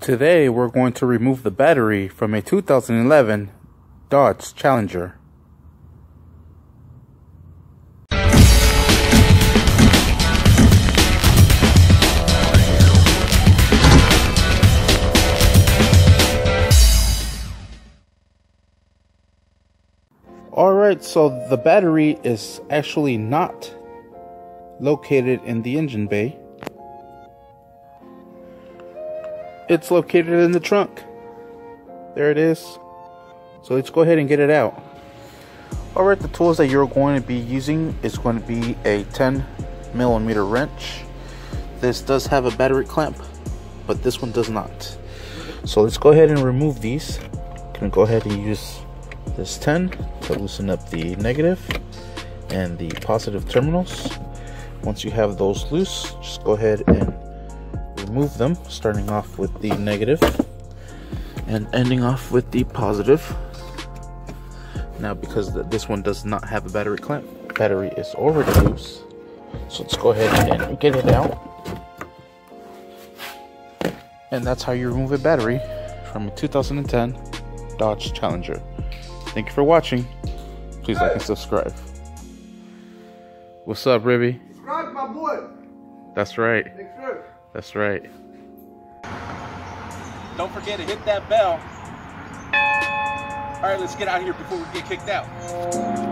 Today we're going to remove the battery from a 2011 Dodge Challenger. Alright, so the battery is actually not located in the engine bay. It's located in the trunk. There it is. So let's go ahead and get it out. Alright, the tools that you're going to be using is going to be a 10 millimeter wrench. This does have a battery clamp, but this one does not. So let's go ahead and remove these. Gonna go ahead and use this 10 to loosen up the negative and the positive terminals. Once you have those loose, just go ahead and remove them, starting off with the negative and ending off with the positive. Now, because this one does not have a battery clamp, battery is already loose. So let's go ahead and get it out. And that's how you remove a battery from a 2010 Dodge Challenger. Thank you for watching. Please like and subscribe. What's up, Ribby? Subscribe my boy. That's right. That's right. Don't forget to hit that bell. All right, let's get out of here before we get kicked out.